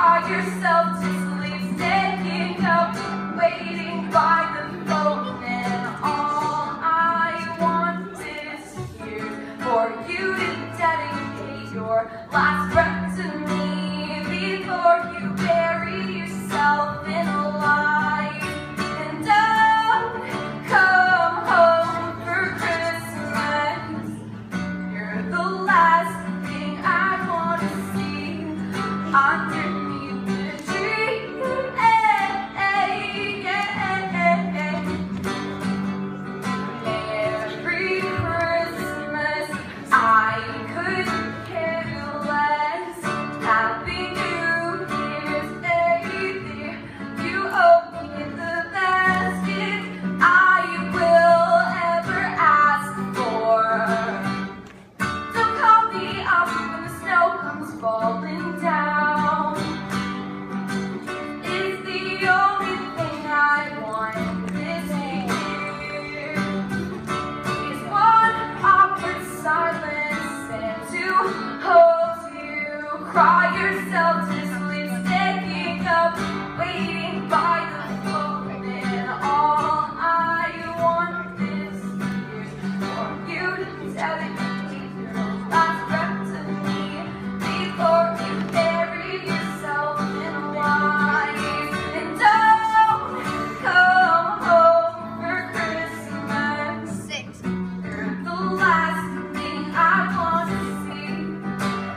saw yourself to sleep, standing up, waiting by the phone, and all I want is here for you to dedicate your life.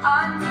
on